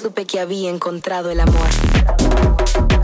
supe que había encontrado el amor.